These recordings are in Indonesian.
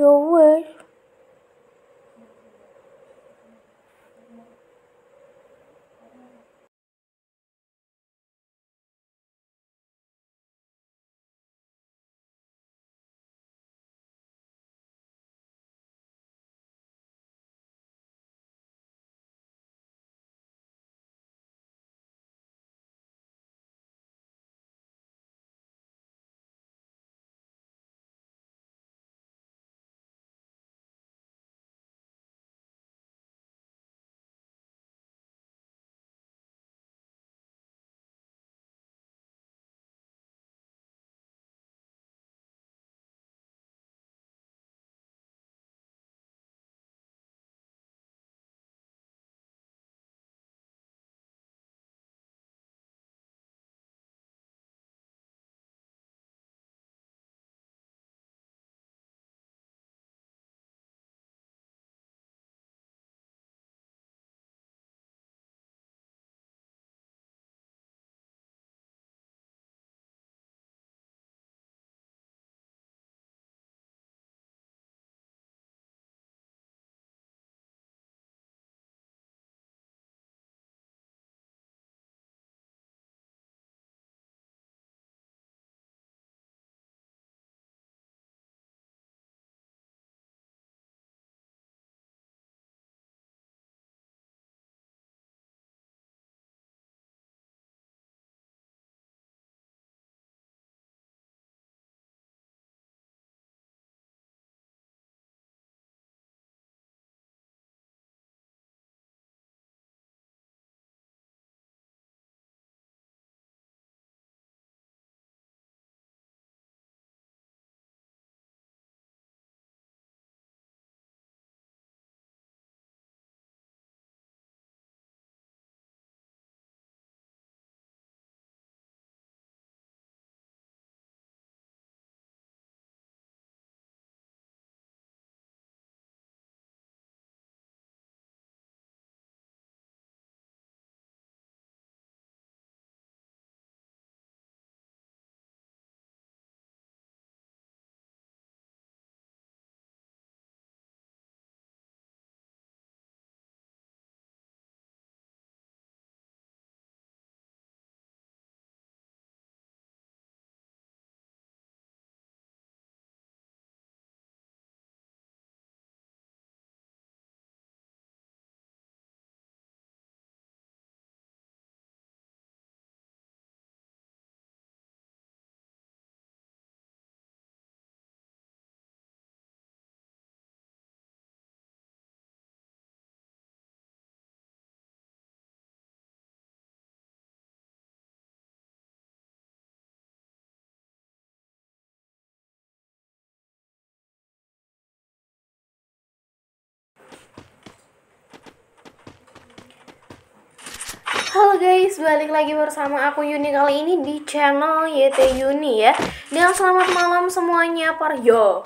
Ya wes. Halo guys, balik lagi bersama aku Yuni kali ini di channel YT Yuni ya. Dan selamat malam semuanya para yo.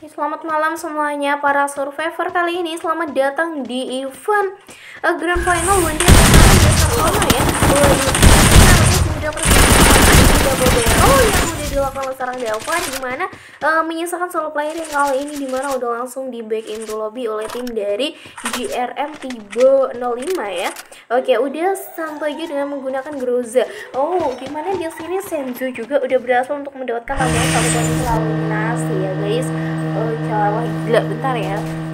Selamat malam semuanya para survivor kali ini. Selamat datang di event uh, Grand Final Wendy ya. Oh udah dilakukan oleh seorang Delva Di mana uh, menyisakan solo player yang kali ini Di mana udah langsung di back into lobby oleh tim dari GRM Tibo 05 ya. Oke udah sampai aja dengan menggunakan Groza. Oh di mana di sini? Senzu juga udah berhasil untuk mendapatkan tambahan satu dari eliminasi ya guys. Oh cara gila bentar ya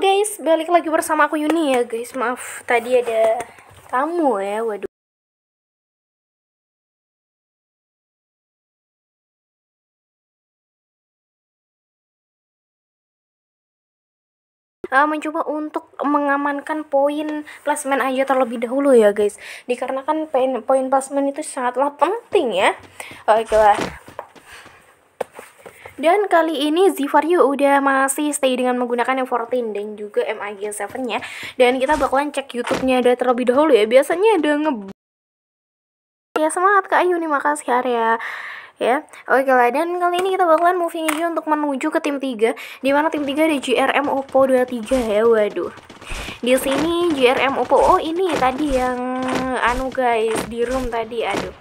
Guys, balik lagi bersama aku Yuni ya guys. Maaf tadi ada tamu ya. Waduh. uh, mencoba untuk mengamankan poin plasmen aja terlebih dahulu ya guys dikarenakan poin poin plasmen itu sangatlah penting ya oke lah dan kali ini Zivario udah masih stay dengan menggunakan M14 dan juga MIG7 nya Dan kita bakalan cek YouTube-nya ada terlebih dahulu ya. Biasanya ada nge Ya semangat Kak Ayu. Nih makasih area ya. Oke lah dan kali ini kita bakalan moving aja untuk menuju ke tim 3 di mana tim 3 ada GRM Oppo 23 ya waduh. Di sini GRM Oppo. Oh ini tadi yang anu guys di room tadi aduh.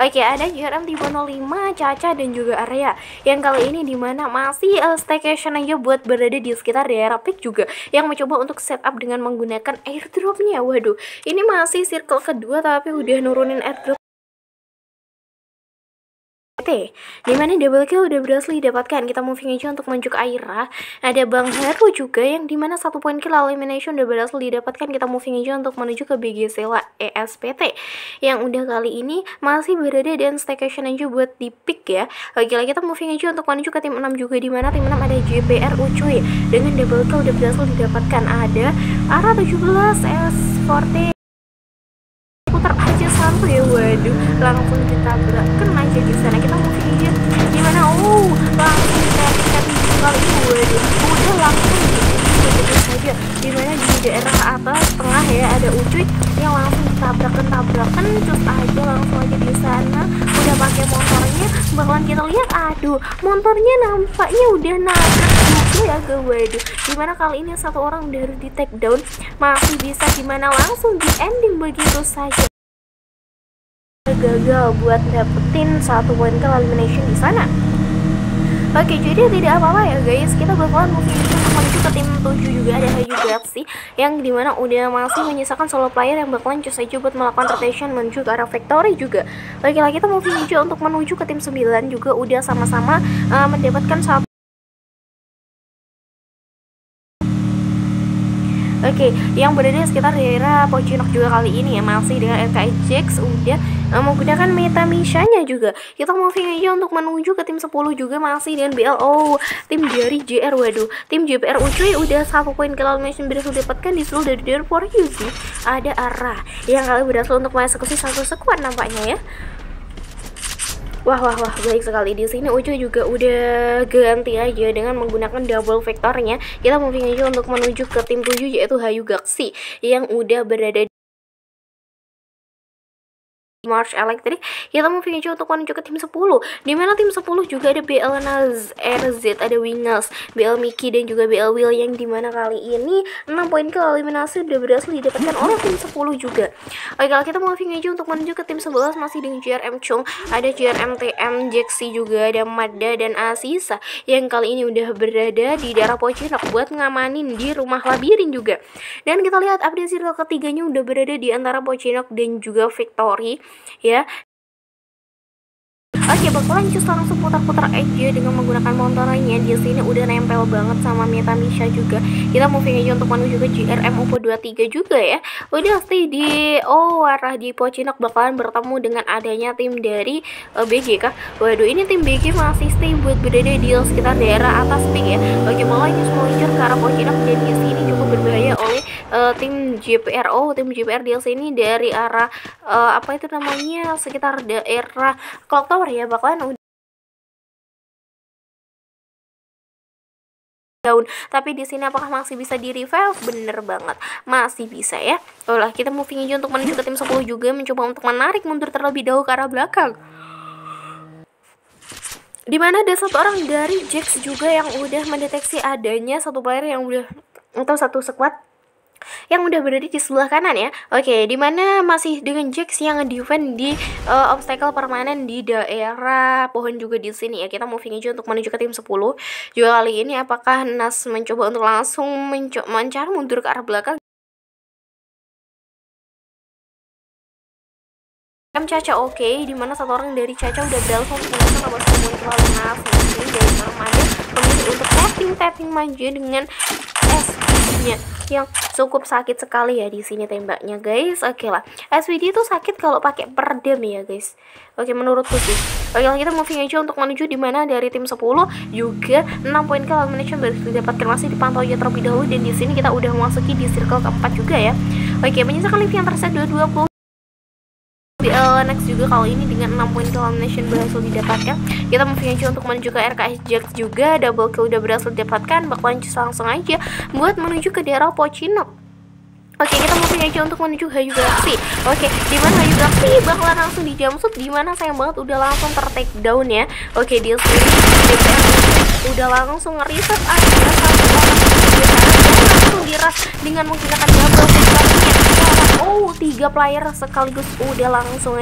Oke ada GRM 305 Caca dan juga Arya. Yang kali ini di mana masih uh, staycation aja buat berada di sekitar daerah peak juga yang mencoba untuk setup dengan menggunakan airdropnya. Waduh ini masih circle kedua tapi udah nurunin airdrop T di mana double kill udah berhasil didapatkan kita moving aja untuk menuju ke Aira. Ada Bang Heru juga yang di mana satu poin kill elimination udah berhasil didapatkan kita moving aja untuk menuju ke BG Sela ESPT yang udah kali ini masih berada dan staycation aja buat di pick ya. Lagi lagi kita moving aja untuk menuju ke tim 6 juga di mana tim 6 ada JPR Ucuy dengan double kill udah berhasil didapatkan ada Ara 17 S40 putar aja satu ya? Waduh langsung kita beratkan aja di sana kita mau video gimana? Oh langsung tap tap kali ini. Waduh udah langsung begitu saja. Di mana di daerah atas tengah ya ada ucuy. Yang langsung tabrakan tabrakan terus aja langsung aja di sana. Udah pakai motornya. Bakalan kita lihat aduh motornya nampaknya udah nabrak juga ya gue waduh di mana kali ini satu orang udah harus di take down. Masih bisa gimana langsung di ending begitu saja gagal buat dapetin satu poin ke elimination di sana. Oke, jadi tidak apa-apa ya guys. Kita bakalan moving menuju ke tim 7 juga ada Haju Galaxy yang di mana udah masih menyisakan solo player yang bakalan cus aja buat melakukan rotation menuju ke arah victory juga. Lagi-lagi kita moving juga untuk menuju ke tim 9 juga udah sama-sama uh, mendapatkan satu Oke, yang berada di sekitar daerah Pocinok juga kali ini ya masih dengan RKI Jax udah uh, menggunakan meta Mishanya juga. Kita moving aja untuk menuju ke tim 10 juga masih dengan BLO tim dari JR waduh. Tim JPR Ucuy udah satu poin ke mission berhasil dapatkan di seluruh dari for You sih. Ada arah yang kali berhasil untuk mengeksekusi satu sekuat nampaknya ya. Wah wah wah baik sekali di sini Ucu juga udah ganti aja dengan menggunakan double vektornya. Kita moving aja untuk menuju ke tim 7 yaitu Hayu Gaksi yang udah berada March Electric kita mau aja untuk menuju ke tim 10 di mana tim 10 juga ada BL Naz, RZ, ada Wingers, BL Mickey dan juga BL Will yang di mana kali ini 6 poin ke eliminasi udah berhasil didapatkan oleh tim 10 juga. Oke kalau kita mau aja untuk menuju ke tim 11 masih dengan JRM Chung ada JRM TM, Jaxi juga ada Madda dan Asisa yang kali ini udah berada di daerah Pocinok buat ngamanin di rumah labirin juga. Dan kita lihat update circle ketiganya udah berada di antara Pocinok dan juga Victory ya Oke, bakalan cus langsung putar-putar aja dengan menggunakan motornya. Di sini udah nempel banget sama Meta Misha juga. Kita moving aja untuk menuju ke GRM UPO 23 juga ya. Udah stay di oh arah di Pocinok bakalan bertemu dengan adanya tim dari uh, eh, BG kah? Waduh, ini tim BG masih stay buat berada di sekitar daerah atas pink ya. Oke, malah just meluncur ke arah Pocinok dan di sini cukup berbahaya oleh uh, tim JPRO, tim JPR di sini dari arah uh, apa itu namanya sekitar daerah Clock Tower ya bakalan daun tapi di sini apakah masih bisa di revive bener banget. Masih bisa ya. Olah kita moving aja untuk menuju ke tim 10 juga. Mencoba untuk menarik mundur terlebih dahulu ke arah belakang. Di mana ada satu orang dari Jax juga yang udah mendeteksi adanya satu player yang udah atau satu squad yang udah berada di sebelah kanan ya. Oke, di mana masih dengan Jax yang defend di uh, obstacle permanen di daerah pohon juga di sini ya. Kita moving aja untuk menuju ke tim 10. Juga kali ini apakah Nas mencoba untuk langsung mencari mundur ke arah belakang M Caca oke, okay, di mana satu orang dari Caca udah berlangsung menggunakan nomor sembilan lalu Nas ini dari remaja memilih untuk tapping tapping maju dengan SPD-nya yang cukup sakit sekali ya di sini tembaknya guys. Oke okay lah SVD itu sakit kalau pakai perdem ya guys. Oke okay, menurutku sih. Oke okay, kita moving aja untuk menuju di mana? Dari tim 10 juga 6 poin ke elimination baru didapatkan masih dipantau aja terlebih dahulu. Dan di sini kita udah memasuki di circle keempat juga ya. Oke menyisakan live yang tersisa 220 di next juga kali ini dengan 6 poin elimination berhasil didapatkan. Kita aja untuk menuju ke RKS Jax juga. Double kill udah berhasil didapatkan. Bakalan langsung aja buat menuju ke daerah Pocinok Oke, kita moving aja untuk menuju Hayu Galaxy. Oke, di mana Hayu Galaxy? Bakalan langsung di jam di mana sayang banget udah langsung ter take down ya. Oke, di sini DPR udah langsung ngeriset aja. Satu orang langsung diras dengan menggunakan double Oh, tiga player sekaligus udah langsung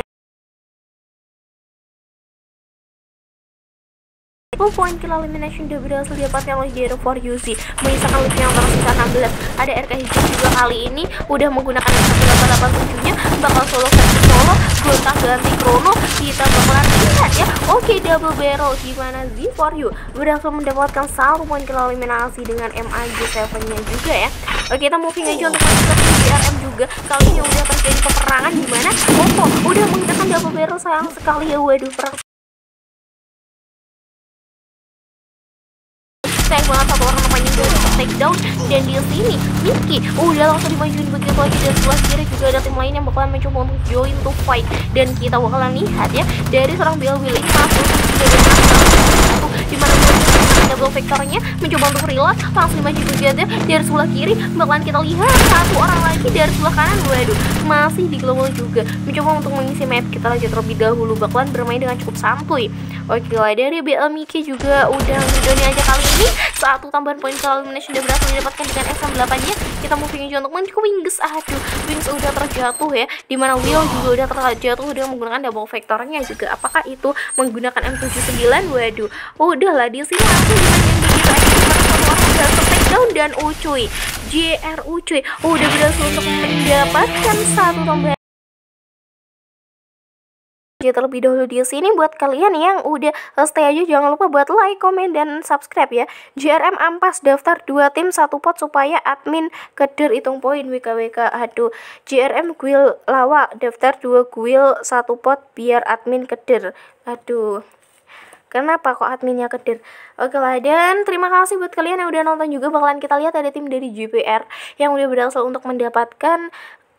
10 poin kill elimination udah berhasil didapatkan oleh Jero for UC menyisakan loot yang tersisa 16 ada RK hijau juga kali ini udah menggunakan 1887 nya bakal solo versi solo gonta ganti chrono kita bakalan lihat ya. Oke double barrel gimana Z for you? Berhasil mendapatkan satu poin kill eliminasi dengan MAG 7 nya juga ya. Oke kita moving aja untuk masuk ke DRM juga. Kali ini udah terjadi peperangan di mana Oppo udah menggunakan double barrel sayang sekali ya. Waduh perang sayang banget satu orang namanya juga dapat take down. Dan di sini Miki. Udah langsung dimajuin begitu aja dan sebelah kiri juga ada tim lain yang bakalan mencoba untuk join to fight. Dan kita bakalan lihat ya dari seorang Bill Willis masuk di double vektornya mencoba untuk reload langsung dimaju juga dari sebelah kiri. Bakalan kita lihat satu orang lagi dari sebelah kanan. Waduh masih di global juga. Mencoba untuk mengisi map. Kita lanjut terlebih dahulu. Bakalan bermain dengan cukup santuy. Oke lah dari BL Miki juga udah ngidoni aja kali ini. Satu tambahan poin ke elimination udah berhasil didapatkan dengan SM8 nya kita moving aja untuk menuju ke Wings aduh Wings udah terjatuh ya. Di mana Will juga udah terjatuh dengan menggunakan double vektornya juga. Apakah itu menggunakan M79 waduh. Udahlah di sini langsung dan Ucuy JR Ucuy udah berhasil untuk mendapatkan satu Ya terlebih dahulu di sini buat kalian yang udah stay aja jangan lupa buat like, komen dan subscribe ya. JRM Ampas daftar 2 tim satu pot supaya admin keder hitung poin WKWK. Aduh, JRM Guil Lawa daftar 2 guil satu pot biar admin keder. Aduh. Kenapa kok adminnya keder? Oke lah, dan terima kasih buat kalian yang udah nonton juga. Bakalan kita lihat ada tim dari JPR yang udah berhasil untuk mendapatkan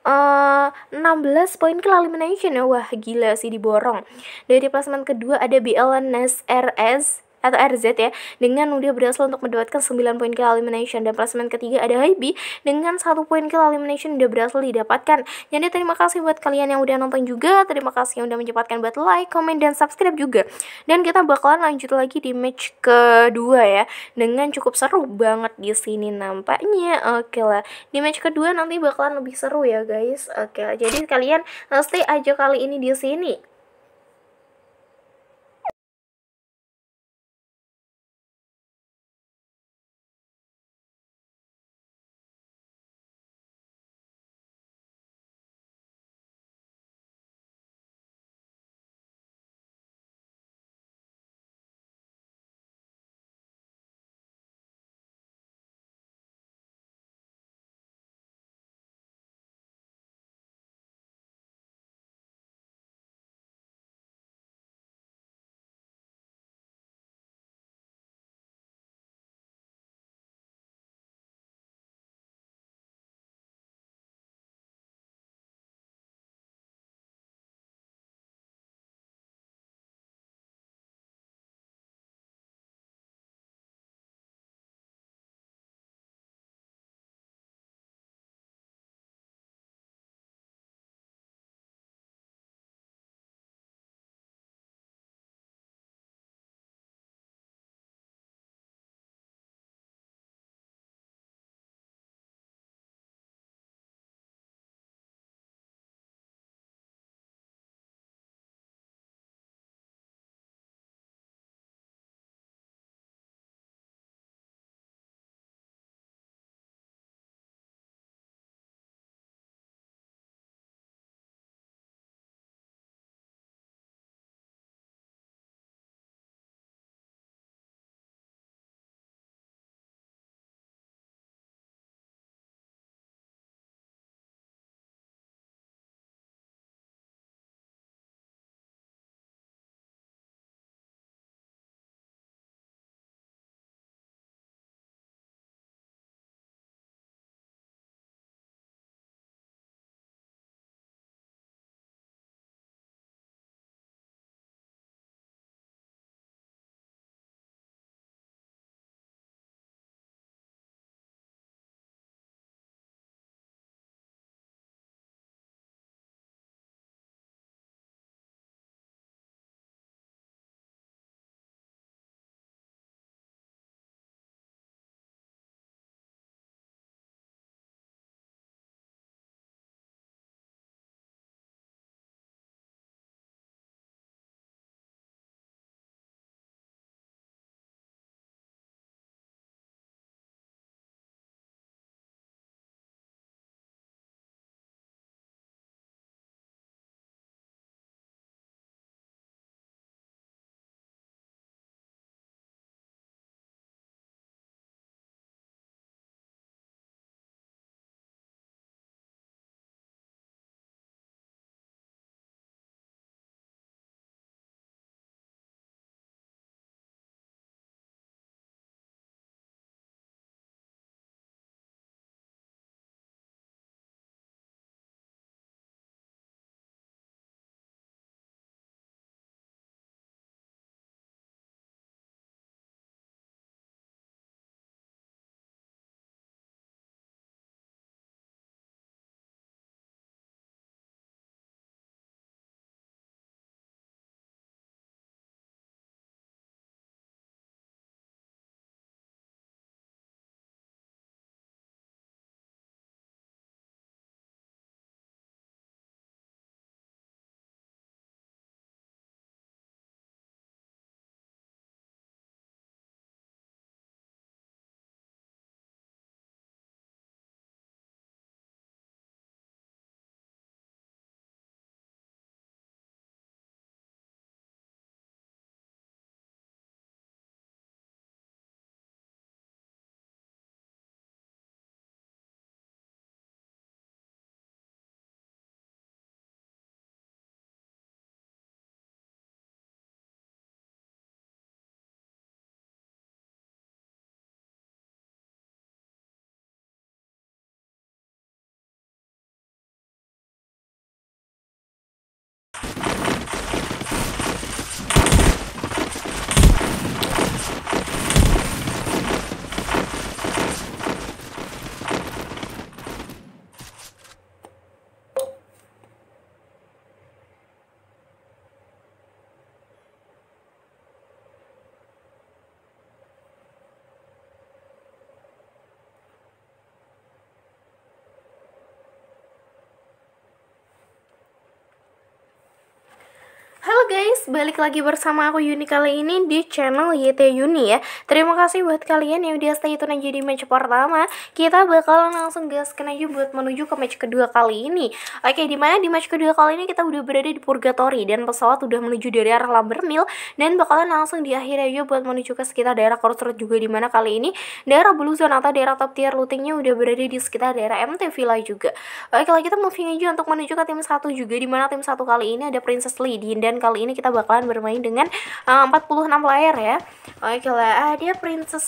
uh, eh, 16 poin ke elimination ya wah gila sih diborong dari plasman kedua ada BLNS RS atau RZ ya dengan udah berhasil untuk mendapatkan 9 poin ke elimination. Dan plasman ketiga ada Hybe dengan satu poin ke elimination udah berhasil didapatkan. Jadi terima kasih buat kalian yang udah nonton juga terima kasih yang udah menyempatkan buat like, comment, dan subscribe juga. Dan kita bakalan lanjut lagi di match kedua ya dengan cukup seru banget di sini nampaknya. Oke lah di match kedua nanti bakalan lebih seru ya guys. Oke jadi kalian stay aja kali ini di sini guys, balik lagi bersama aku Yuni. Kali ini di channel YT Yuni ya. Terima kasih buat kalian yang udah stay tune aja di match pertama. Kita bakalan langsung gaskan aja buat menuju ke match kedua kali ini. Oke, di mana di match kedua kali ini kita udah berada di Purgatory Dan pesawat udah menuju dari arah Lambermill Dan bakalan langsung diakhiri aja buat menuju ke sekitar daerah Crossroad juga Di mana kali ini daerah Blue Zone atau daerah top tier lootingnya udah berada di sekitar daerah MT Villa juga. Oke, kalau kita moving aja untuk menuju ke tim satu juga Di mana tim satu kali ini ada Princess Lady dan kali ini kita bakalan bermain dengan uh, 46 player ya. Oke lah ada Princess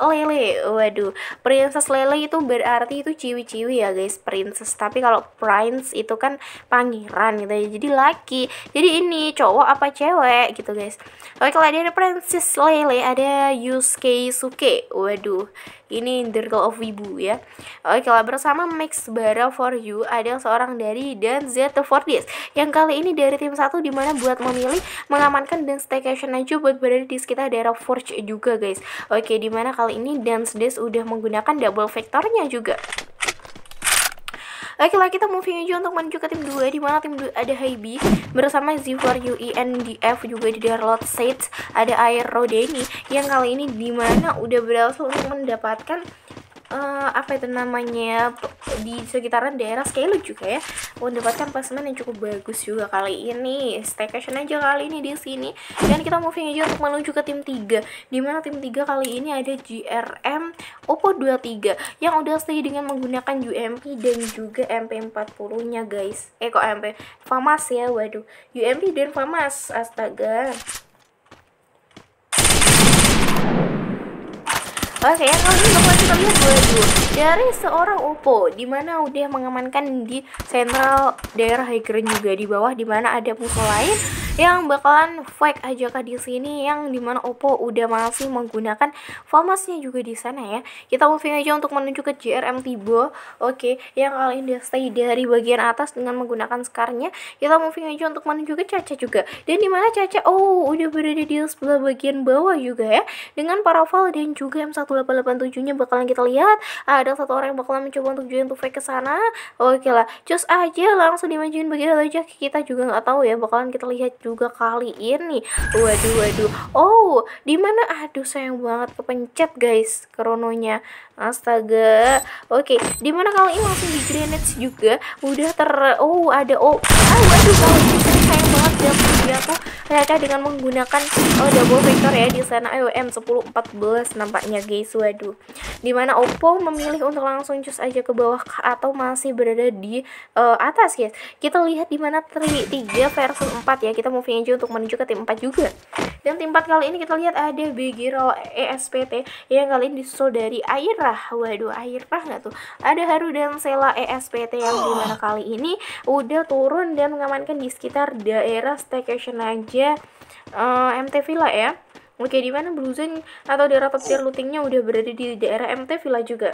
Lele. Waduh Princess Lele itu berarti itu ciwi-ciwi ya guys Princess. Tapi kalau Prince itu kan pangeran gitu ya jadi laki. Jadi ini cowok apa cewek gitu guys. Oke lah ada Princess Lele ada Yusuke Suke. Waduh ini Girl of Wibu ya. Oke lah bersama Max Bara for You ada seorang dari dan Z for This yang kali ini dari tim satu di mana buat memilih mengamankan dan staycation aja buat berada di sekitar daerah Forge juga guys. Oke di mana kali ini Dance Days udah menggunakan double vectornya juga Kita moving aja untuk menuju ke tim 2 di mana tim 2 ada Haibi bersama Zivor UENDF juga di Darlot Sates ada Air Rodeni yang kali ini di mana udah berhasil untuk mendapatkan uh, apa itu namanya di sekitaran daerah Skylo juga ya. Mendapatkan placement yang cukup bagus juga kali ini. Staycation aja kali ini di sini. Dan kita moving aja untuk menuju ke tim 3 di mana tim 3 kali ini ada GRM Oppo 23 yang udah stay dengan menggunakan UMP dan juga MP40 nya guys. Eh kok MP FAMAS ya waduh. UMP dan FAMAS astaga Oke, yang kali ini bakal kita lihat baju dari seorang Oppo di mana udah mengamankan di sentral daerah high ground juga. Di bawah di mana ada musuh lain yang bakalan fake aja kah di sini yang di mana Oppo udah masih menggunakan famasnya juga di sana ya. Kita moving aja untuk menuju ke JRM Tibo. Oke yang kali ini stay dari bagian atas dengan menggunakan skarnya. Kita moving aja untuk menuju ke Caca juga. Dan di mana Caca? Oh udah berada di sebelah bagian bawah juga ya. Dengan Paraval dan juga M1887 nya bakalan kita lihat ada satu orang yang bakalan mencoba untuk join untuk fake ke sana. Oke lah just aja langsung dimajuin bagian aja. Kita juga nggak tahu ya bakalan kita lihat juga kali ini. Waduh waduh. Oh di mana? Aduh sayang banget kepencet guys krononya astaga. Oke okay. di mana kali ini langsung di juga. Udah ter oh ada oh ah waduh kali banget dia tuh ternyata dengan menggunakan oh, double vector ya di sana ayo M1014 nampaknya guys. Waduh. Di mana Oppo memilih untuk langsung cus aja ke bawah atau masih berada di uh, atas guys. Kita lihat di mana 3 versus 4 ya. Kita moving aja untuk menuju ke tim 4 juga. Dan tim 4 kali ini kita lihat ada Begiro ESPT yang kali ini disusul dari Airah. Waduh Airah nggak tuh? Ada Haru dan Sela ESPT yang di mana kali ini udah turun dan mengamankan di sekitar daerah staycation aja. Uh, eh, MT Villa ya. Oke, di mana Blue Zone? Atau daerah petir lootingnya udah berada di daerah MT Villa juga.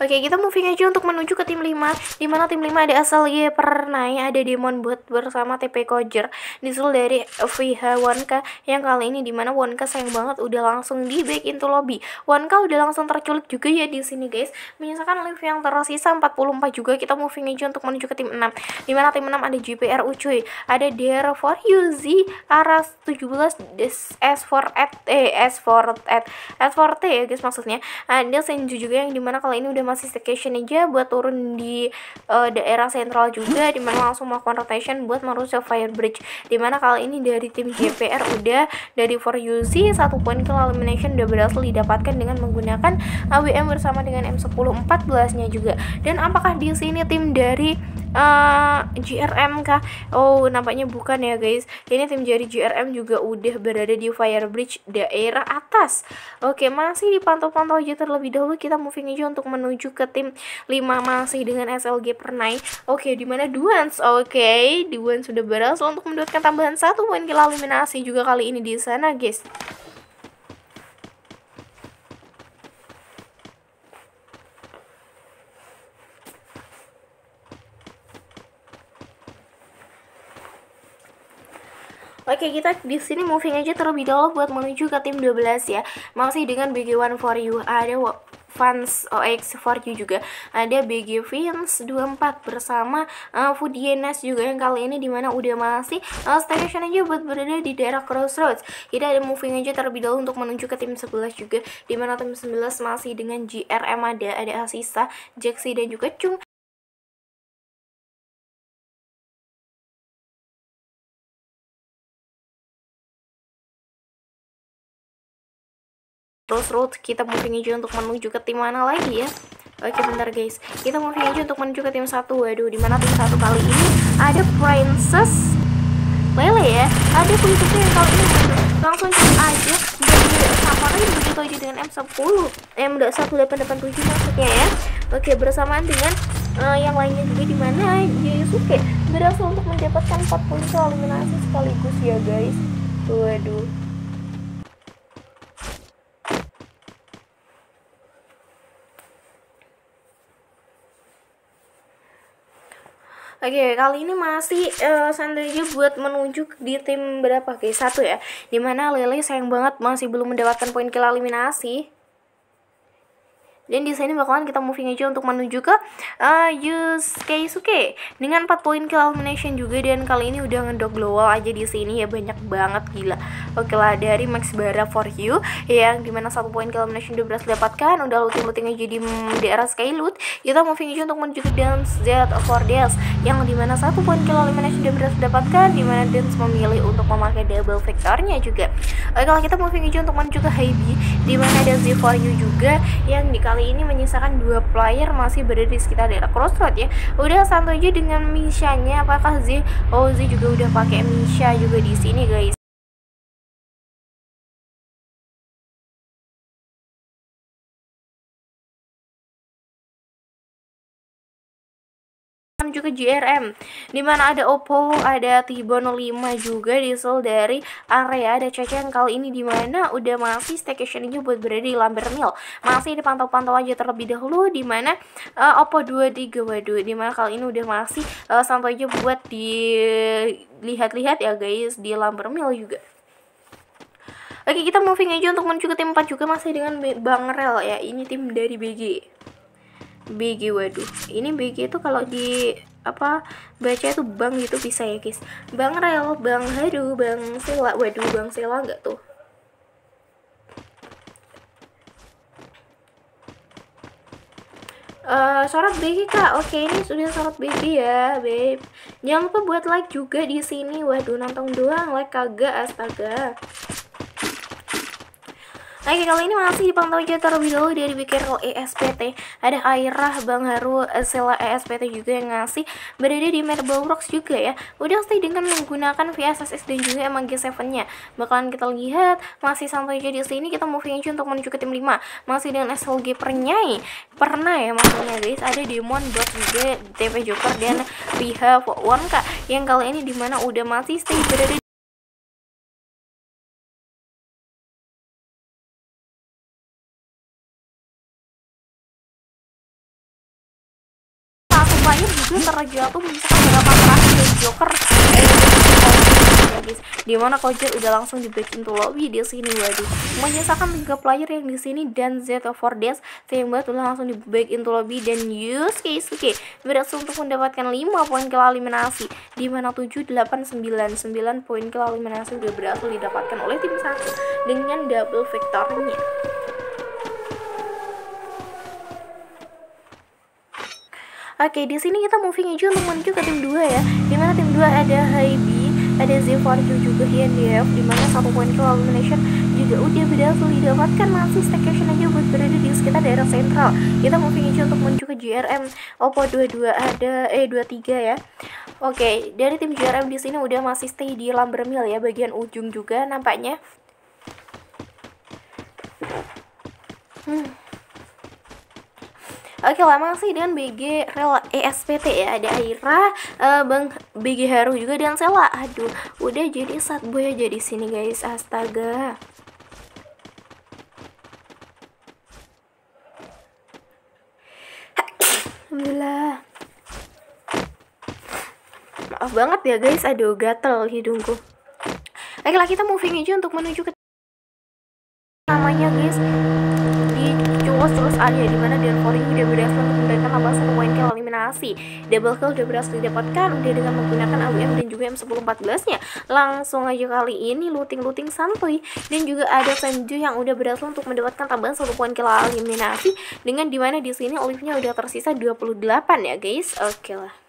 Oke, kita moving aja untuk menuju ke tim 5 Di mana tim 5 ada asal Y Pernai, ada Demon Bot bersama TP Kojer. Disusul dari VH Wonka Yang kali ini di mana Wonka sayang banget udah langsung di back into lobby. Wonka udah langsung terculik juga ya di sini guys. Menyisakan live yang tersisa 44 juga. Kita moving aja untuk menuju ke tim 6 Di mana tim 6 ada JPR Ucuy Ada Dare for UZ Aras 17 S4 at eh S4 at S4 T ya guys maksudnya. Ada Senju juga yang di mana kali ini udah masih staycation aja buat turun di uh, daerah sentral juga di mana langsung melakukan rotation buat merusak fire bridge. Di mana kali ini dari tim JPR udah dari for UC satu poin ke elimination udah berhasil didapatkan dengan menggunakan AWM bersama dengan M1014 nya juga. Dan apakah di sini tim dari eh, GRM kah? Oh, nampaknya bukan ya, guys. Ini tim jari GRM juga udah berada di Fire Bridge daerah atas. Oke, masih dipantau-pantau aja terlebih dahulu. Kita moving aja untuk menuju ke tim 5 masih dengan SLG Pernai. Oke, di mana Duans? Oke, Duans sudah berhasil untuk mendapatkan tambahan satu poin kill eliminasi juga kali ini di sana, guys. Oke, kita di sini moving aja terlebih dahulu buat menuju ke tim 12 ya. Masih dengan BG1 for you. Ada fans OX4U juga ada BG Vince 24 bersama uh, Fudienas juga yang kali ini di mana udah masih uh, staycation aja buat berada di daerah Crossroads kita ada moving aja terlebih dahulu untuk menuju ke tim 11 juga di mana tim 11 masih dengan GRM ada ada Asisa, Jaxi dan juga Chung Crossroads kita moving aja untuk menuju ke tim mana lagi ya? Oke bentar guys. Kita moving aja untuk menuju ke tim satu. Waduh di mana tim satu kali ini? Ada Princess Lele ya? Ada Princess yang kali ini. Langsung cek aja Jadi sama lagi begitu aja dengan M10 M1887 maksudnya ya. Oke bersamaan dengan uh, yang lainnya juga di mana Yusuke berhasil untuk mendapatkan 4 poin eliminasi sekaligus ya guys. Waduh Oke, kali ini masih uh, santai buat menuju di tim berapa guys? Satu ya. Di mana Lele sayang banget masih belum mendapatkan poin kill eliminasi. Dan di sini bakalan kita moving aja untuk menuju ke uh, Yusuke Suke dengan 4 poin kill elimination juga dan kali ini udah ngedog global aja di sini ya banyak banget gila. Oke lah dari Max Bara for you yang di mana satu poin kill elimination udah berhasil dapatkan udah looting looting aja di daerah Skyloot kita moving aja untuk menuju ke Dance Z for Dance yang di mana satu poin kill elimination udah berhasil dapatkan di mana Dance memilih untuk memakai double vectornya juga. Oke kalau kita moving aja untuk menuju ke Hybe di mana ada Z for you juga yang dikali kali ini menyisakan dua player masih berada di sekitar daerah crossroad ya. Udah santai aja dengan Misha-nya. Apakah Z oh Z juga udah pakai Misha juga di sini guys ke GRM di mana ada Oppo ada Tibono 5 juga diesel dari area ada Cece yang kali ini di mana udah masih staycation ini buat berada di Lambermill masih dipantau-pantau aja terlebih dahulu di mana uh, Oppo 23 waduh di mana kali ini udah masih uh, santai aja buat dilihat-lihat ya guys di Lambermill juga. Oke kita moving aja untuk menuju ke tim 4 juga masih dengan Bang Rel ya. Ini tim dari BG BG waduh. Ini BG itu kalau di apa baca itu bang gitu bisa ya guys bang rel bang hadu bang sela waduh bang sela nggak tuh Uh, sorot BG kak, oke ini sudah sorot BG ya, babe. Jangan lupa buat like juga di sini. Waduh, nonton doang, like kagak, astaga. Oke kali ini masih dipantau aja terlebih dahulu dari Bikirol ESPT Ada Airah, Bang Haru, Sela ESPT juga yang ngasih. Berada di Marble Rocks juga ya. Udah stay dengan menggunakan VSSS dan juga MG7 nya Bakalan kita lihat masih sampai aja di sini. Kita moving aja untuk menuju ke tim 5 Masih dengan SLG Pernyai. Pernah ya maksudnya guys. Ada Demon Bot juga TP Joker dan Piha One Kak. Yang kali ini di mana udah masih stay berada juga terjatuh misalkan berapa terakhir dari Joker eh, ya guys di mana Kojer udah langsung di back into lobby di sini waduh. Menyisakan tiga player yang di sini dan Z for Days Tembak udah langsung di back into lobby dan Yusuke Isuke berhasil untuk mendapatkan 5 poin ke eliminasi di mana 7, 8, 9 9 poin ke eliminasi udah berhasil didapatkan oleh tim satu dengan double victornya Oke, di sini kita moving aja untuk menuju ke tim 2 ya. Di mana tim 2 ada Haibi, ada Zefarju juga INDF, di mana satu poin ke elimination juga udah berhasil didapatkan masih staycation aja buat berada di sekitar daerah sentral. Kita moving aja untuk menuju ke GRM Oppo 22 ada eh 23 ya. Oke, dari tim GRM di sini udah masih stay di Lambermill ya, bagian ujung juga nampaknya. Hmm. Oke lah masih dengan BG Rel ESPT ya ada Aira, uh, Bang BG Haru juga dan Sela. Aduh, udah jadi saat boy aja di sini guys. Astaga. Alhamdulillah. Maaf banget ya guys, aduh gatel hidungku. Oke lah kita moving aja untuk menuju ke namanya guys di cowok terus A ya di mana Denver udah berhasil tambah satu poin kill eliminasi double kill udah berhasil didapatkan udah dengan menggunakan AWM dan juga M1014 nya langsung aja kali ini looting-looting santuy. Dan juga ada Senju yang udah berhasil untuk mendapatkan tambahan satu poin kill eliminasi dengan di mana di sini Olivnya udah tersisa 28 ya guys. Oke okay lah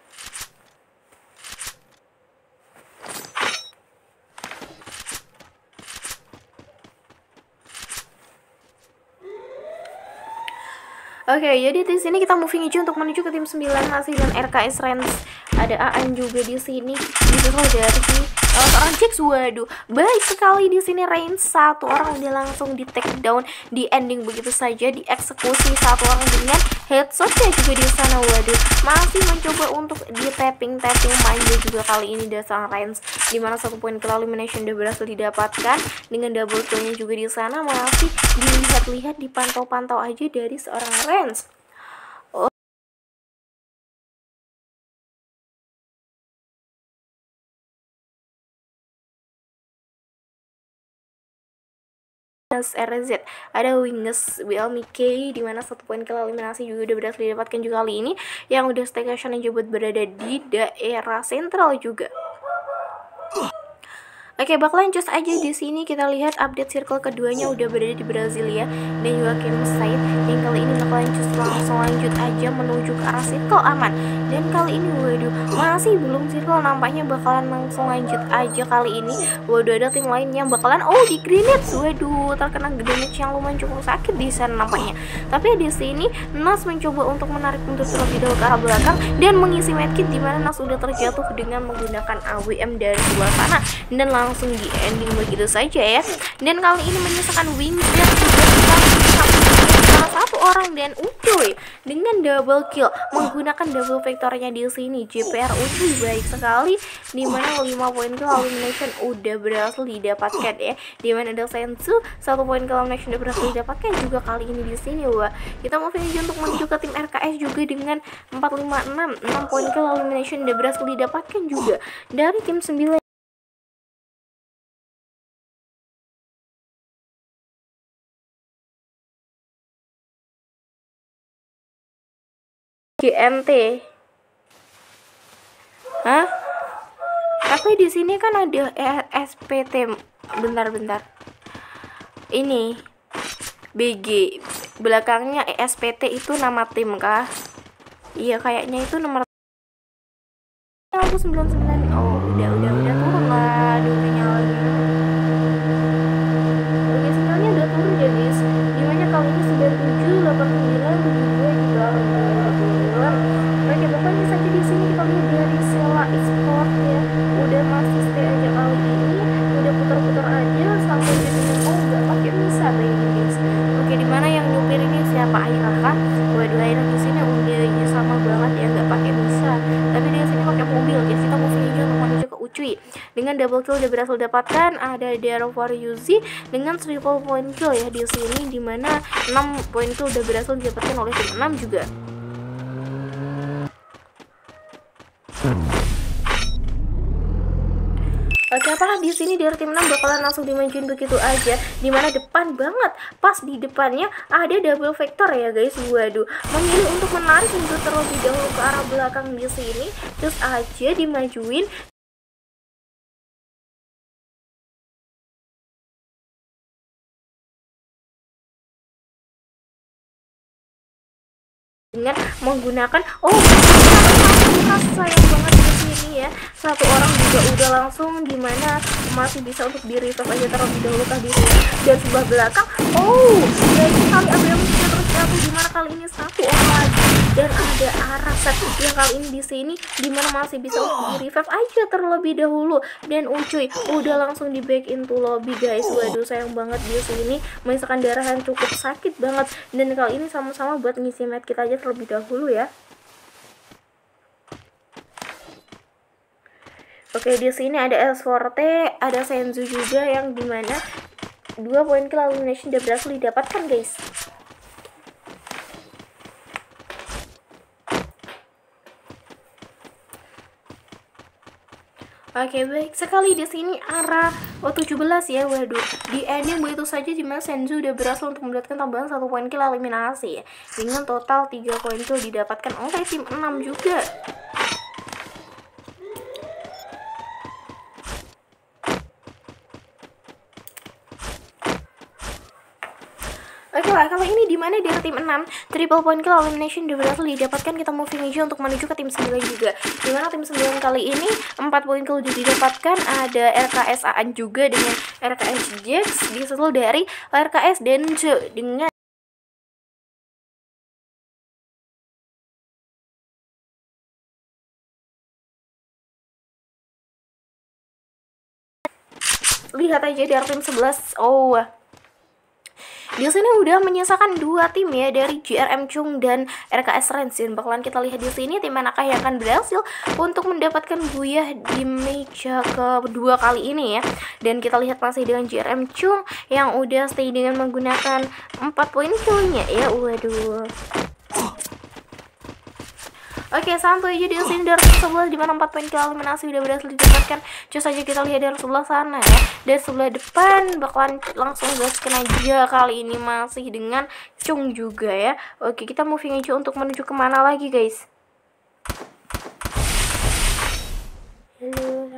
Oke, okay, jadi di sini kita moving aja untuk menuju ke tim 9 masih dan RKS Rens. Ada AN juga di sini. Gitu dari uh, seorang Jax waduh baik sekali di sini range satu orang udah langsung di take down di ending begitu saja dieksekusi satu orang dengan headshotnya juga di sana waduh. Masih mencoba untuk di tapping tapping manja juga kali ini dasar range di mana satu poin kill elimination udah berhasil didapatkan dengan double killnya juga di sana. Masih dilihat-lihat dipantau-pantau aja dari seorang range RZ ada Winges WLMK di mana satu poin kill eliminasi juga udah berhasil didapatkan juga kali ini. Yang udah staycation yang juga berada di daerah sentral juga Oke, bakalan just aja di sini kita lihat update circle keduanya udah berada di Brasilia dan juga campsite yang kali ini bakalan just langsung lanjut aja menuju ke arah circle aman. Dan kali ini waduh masih belum circle nampaknya bakalan langsung lanjut aja kali ini. Waduh ada tim lain yang bakalan oh di grenade waduh terkena damage yang lumayan cukup sakit di sana nampaknya. Tapi di sini Nas mencoba untuk menarik untuk terlebih dahulu ke arah belakang dan mengisi medkit di mana Nas sudah terjatuh dengan menggunakan AWM dari sebelah sana dan langsung langsung di ending begitu saja ya. Dan kali ini menyisakan wings salah satu orang dan Ucuy dengan double kill. Menggunakan double vektornya di sini JPR Ucuy baik sekali di mana 5 poin kill elimination udah berhasil didapatkan ya. Di mana ada Sensu satu poin kill elimination udah berhasil didapatkan juga kali ini di sini wah kita mau finish untuk menuju ke tim RKS juga dengan 456 6 poin kill elimination udah berhasil didapatkan juga. Dari tim 9 GMT Hah? Tapi di sini kan ada SPT bentar-bentar. Ini BG belakangnya SPT itu nama tim kah? Iya kayaknya itu nomor aku 99 oh udah udah udah turun lah lagi oke sinyalnya udah turun ya guys di mana kali ini sudah 7 89 dengan double kill udah berhasil dapatkan ada Daro for Yuzi dengan triple point kill ya di sini di mana 6 point kill udah berhasil didapatkan oleh tim 6 juga Oke, apakah di sini dari tim 6 bakalan langsung dimajuin begitu aja? Di mana depan banget, pas di depannya ada double vector ya guys. Waduh, memilih untuk menarik untuk terlebih dahulu ke arah belakang di sini, terus aja dimajuin dengan menggunakan oh sayang banget di sini ya. Satu orang juga udah langsung di mana masih bisa untuk di revive aja terlebih dahulu kah diri dan sebelah belakang oh jadi kali ada yang bisa terus jatuh. Di mana kali ini satu orang lagi dan ada arah set yang kali ini di sini di mana masih bisa untuk di revive aja terlebih dahulu. Dan ucuy udah langsung di back into lobby guys. Waduh sayang banget di sini. Misalkan darah yang cukup sakit banget. Dan kali ini sama-sama buat ngisi med kita aja terlebih dahulu ya. Oke, di sini ada S Forte, ada Senzu juga yang di mana dua poin kill elimination udah berhasil didapatkan guys. Oke baik. Sekali di sini arah oh 17 ya. Waduh di ending begitu saja di mana Senju udah berhasil untuk mendapatkan tambahan satu poin kill eliminasi. Dengan total 3 poin kill didapatkan oleh tim 6 juga Oke lah, kalau ini di mana? Dari tim 6 triple point kill elimination udah berhasil didapatkan. Kita moving aja untuk menuju ke tim 9 juga. Di mana tim 9 kali ini 4 poin kill didapatkan. Ada RKS Aan juga dengan RKS Jax disusul dari RKS Denjo dengan lihat aja dari tim 11 oh di sini udah menyisakan dua tim ya dari JRM Chung dan RKS Rensin. Bakalan kita lihat di sini tim manakah yang akan berhasil untuk mendapatkan buyah di meja kedua kali ini ya. Dan kita lihat masih dengan JRM Chung yang udah stay dengan menggunakan 4 poin killnya ya. Waduh. Oke, santuy aja di sini dari sebelah di mana 4 poin eliminasi udah berhasil didapatkan. Coba saja kita lihat dari sebelah sana ya. Dari sebelah depan bakalan langsung gaskan aja kali ini masih dengan Chung juga ya. Oke, kita moving aja untuk menuju ke mana lagi guys. Halo,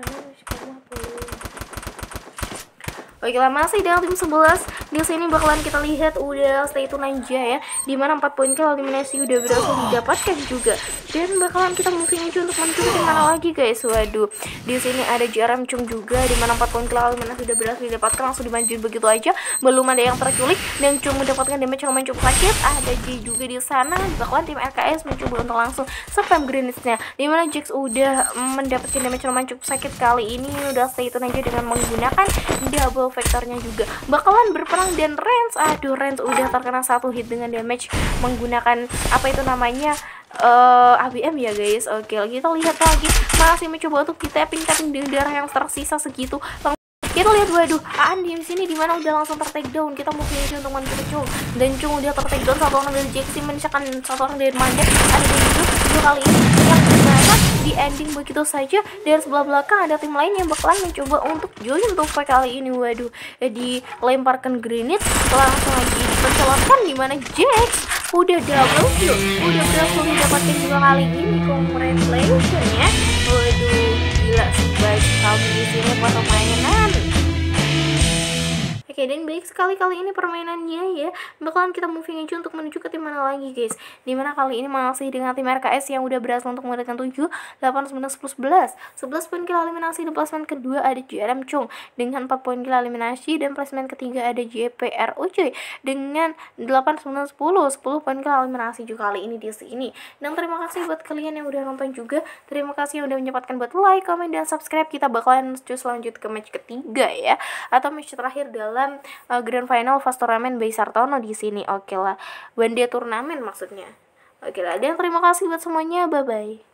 lah masih dengan tim 11 di sini bakalan kita lihat udah stay tune aja ya. Di mana 4 poin kill eliminasi udah berhasil didapatkan juga. Dan bakalan kita moving aja untuk menuju ke mana lagi guys. Waduh. Di sini ada Jaram Chung juga di mana 4 poin kill eliminasi udah berhasil didapatkan langsung dimanjuin begitu aja. Belum ada yang terculik dan Chung mendapatkan damage yang lumayan cukup sakit. Ada J juga di sana bakalan tim RKS mencoba untuk langsung spam grenade-nya di mana Jax udah mendapatkan damage yang lumayan cukup sakit kali ini udah stay tune aja dengan menggunakan double vektornya juga. Bakalan berperang dan Rens aduh Rens udah terkena satu hit dengan damage menggunakan apa itu namanya uh, eh, ABM ya guys. Oke kita lihat lagi. Masih mencoba untuk kita tapping dengan darah yang tersisa segitu. Kita lihat waduh Aan di sini di mana udah langsung ter kita mau finish untuk ke Cung dan Cung udah ter satu orang dari Jaxi menyisakan satu orang dari Manja ada begitu dua kali ini yang di ending begitu saja. Dari sebelah belakang ada tim lain yang bakalan mencoba untuk join untuk kali ini. Waduh eh, dilemparkan grenade. Langsung lagi dipercelapkan di mana Jax udah double kill. Udah berhasil mendapatkan juga kali ini congratulations ya waduh gila sebaik kami di sini permainan Oke dan baik sekali kali ini permainannya ya. Bakalan kita moving aja untuk menuju ke tim mana lagi guys. Di mana kali ini masih dengan tim RKS yang udah berhasil untuk mendapatkan 7 8, 9, 10, 11 11 poin kill eliminasi dan placement kedua ada JRM Chung Dengan 4 poin kill eliminasi dan placement ketiga ada JPR Ucuy Dengan 8, 9, 10 10 poin kill eliminasi juga kali ini di sini. Dan terima kasih buat kalian yang udah nonton juga. Terima kasih yang udah menyempatkan buat like, comment, dan subscribe. Kita bakalan lanjut ke match ketiga ya. Atau match terakhir dalam dalam uh, grand final fast turnamen by Sartono di sini. Oke okay lah. One day turnamen maksudnya. Oke okay lah. Dan terima kasih buat semuanya. Bye bye.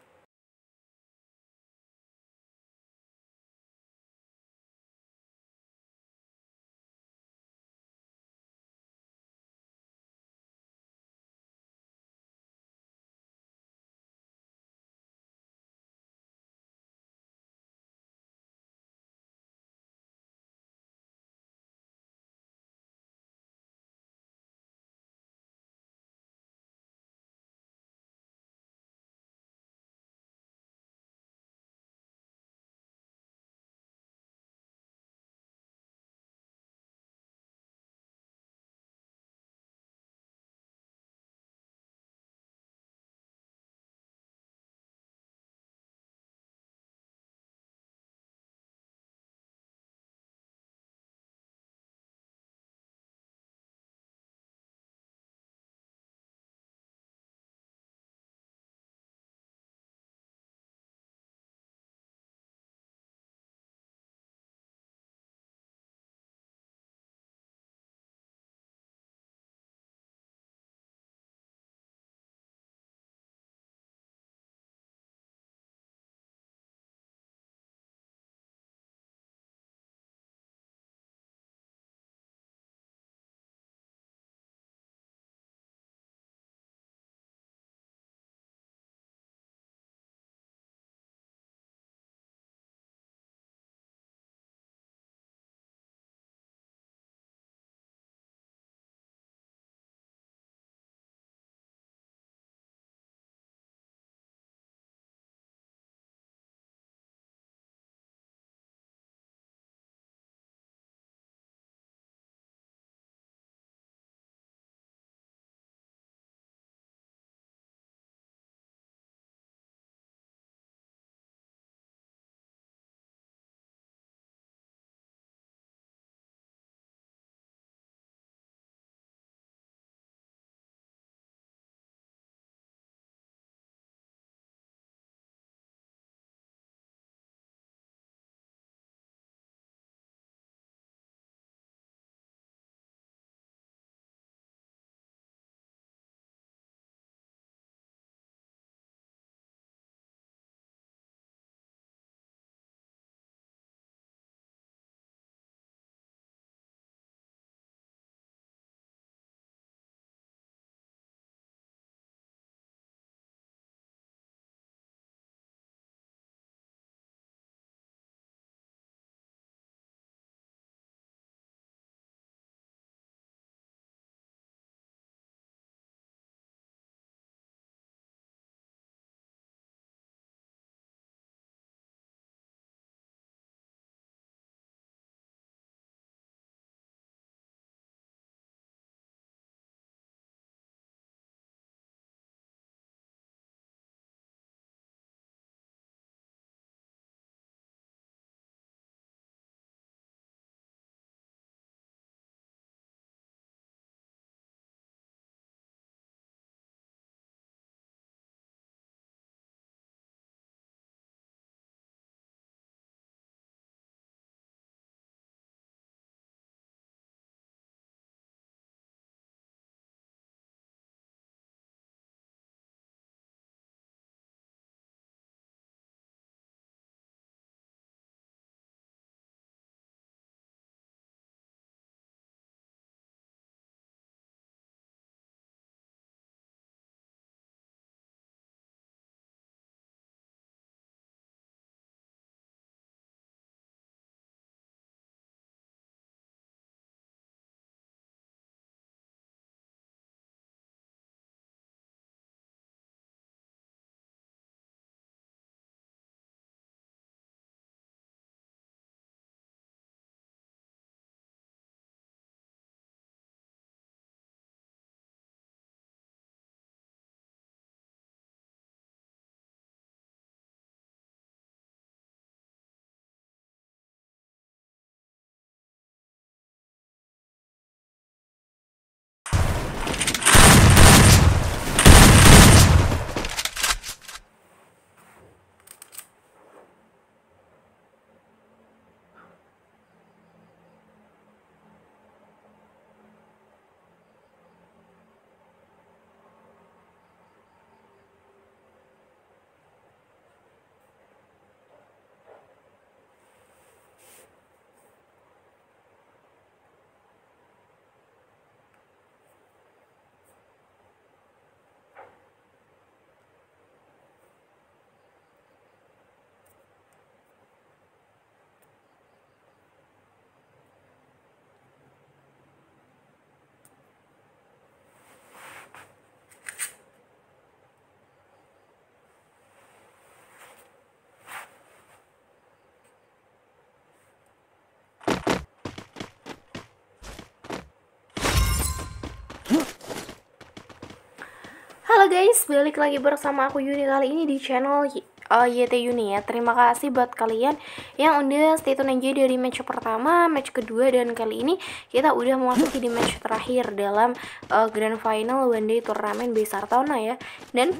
Guys, balik lagi bersama aku Yuni. Kali ini di channel uh, YT Yuni ya. Terima kasih buat kalian yang udah stay tune aja dari match pertama, match kedua Dan kali ini kita udah memasuki di match terakhir dalam uh, Grand Final One Day Turnamen Besar Tauna ya. Dan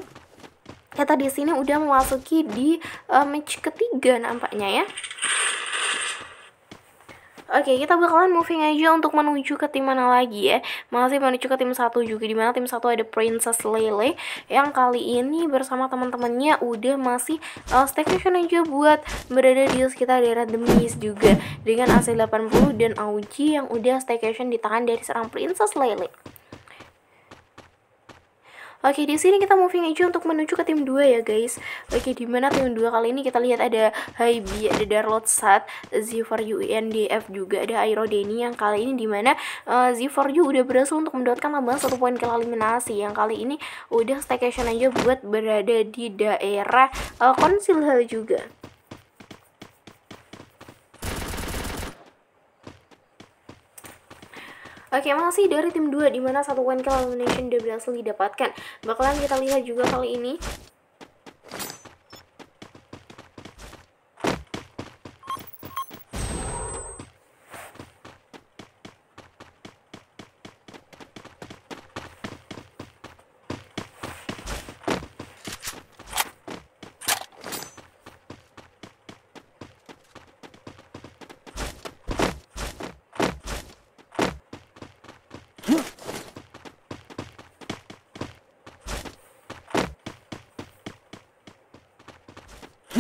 kita di sini udah memasuki di uh, match ketiga nampaknya ya Oke, kita bakalan moving aja untuk menuju ke tim mana lagi ya. Masih menuju ke tim satu juga di mana tim satu ada Princess Lele yang kali ini bersama teman-temannya udah masih uh, staycation aja buat berada di sekitar daerah The Mist juga dengan AC 80 dan Auji yang udah staycation di tangan dari seorang Princess Lele. Oke, di sini kita moving aja untuk menuju ke tim 2 ya, guys. Oke, di mana tim 2 kali ini kita lihat ada Haibi, ada Darlot Sat, Z4U, UNDF juga ada Airo yang kali ini di mana uh, Z4U udah berhasil untuk mendapatkan tambahan satu poin ke eliminasi yang kali ini udah staycation aja buat berada di daerah uh, Konsil juga. Oke, masih dari tim 2 di mana satu poin kill elimination udah berhasil didapatkan. Bakalan kita lihat juga kali ini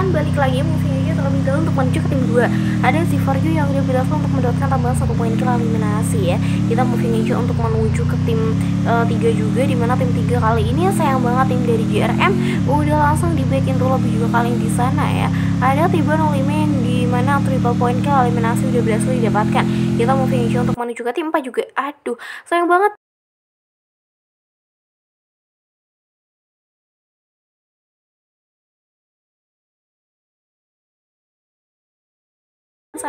bakalan balik lagi aja terlebih dahulu untuk menuju ke tim 2 Ada si Forju yang udah berhasil untuk mendapatkan tambahan satu poin ke eliminasi ya. Kita moving aja untuk menuju ke tim uh, eh, 3 juga Di mana tim 3 kali ini sayang banget tim dari JRM Udah langsung di back into lebih juga kali di sana ya. Ada tiba 05 yang di mana triple point ke eliminasi udah berhasil didapatkan. Kita moving aja untuk menuju ke tim 4 juga. Aduh, sayang banget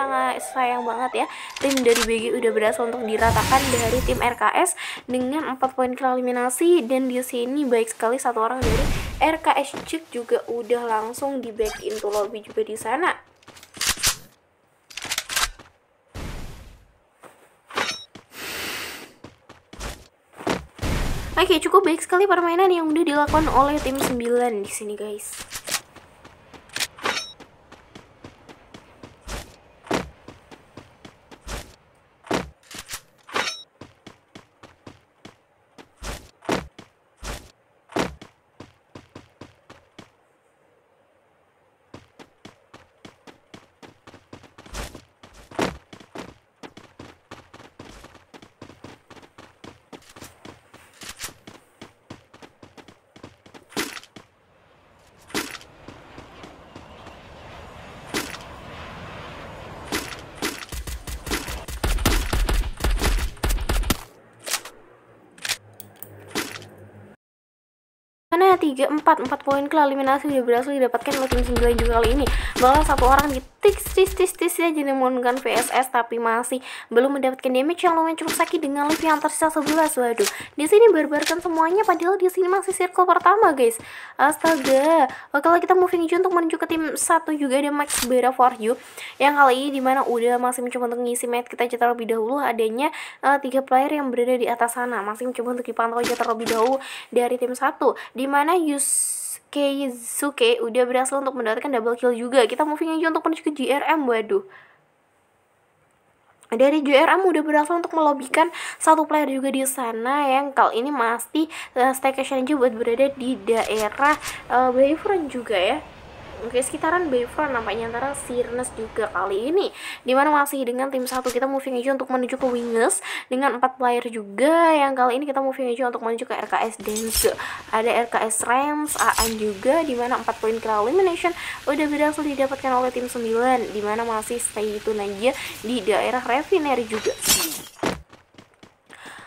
sangat sayang banget ya tim dari BG udah berhasil untuk diratakan dari tim RKS dengan 4 poin eliminasi dan di sini baik sekali satu orang dari RKS Cik juga udah langsung di back into lobby juga di sana Oke, cukup baik sekali permainan yang udah dilakukan oleh tim 9 di sini, guys. Karena 3 4 4 poin ke eliminasi udah berhasil didapatkan oleh tim 9 juga kali ini. Bahwa satu orang di tis-tis-tis ya jadi menggunakan VSS tapi masih belum mendapatkan damage yang lumayan cukup sakit dengan lift yang tersisa 11 waduh. Di sini barbarkan semuanya padahal di sini masih circle pertama guys. Astaga. Kalau kita moving aja untuk menuju ke tim satu juga ada Max Bera for you. Yang kali ini di mana udah masih mencoba untuk ngisi match kita aja terlebih dahulu. Adanya uh, tiga player yang berada di atas sana masih mencoba untuk dipantau aja terlebih dahulu dari tim satu. Di mana Yus Keisuke udah berhasil untuk mendapatkan double kill juga. Kita moving aja untuk menuju ke GRM, waduh. Dari GRM udah berhasil untuk melobikan satu player juga di sana yang kali ini masih uh, staycation aja buat berada di daerah uh, Bayfront juga ya. Oke, sekitaran Bayfront nampaknya antara Sirnes juga kali ini. Di mana masih dengan tim satu kita moving aja untuk menuju ke Wingers dengan empat player juga yang kali ini kita moving aja untuk menuju ke RKS Dance. Ada RKS Rams, AN juga di mana empat poin kill elimination udah berhasil didapatkan oleh tim 9 di mana masih stay itu aja di daerah Refinery juga.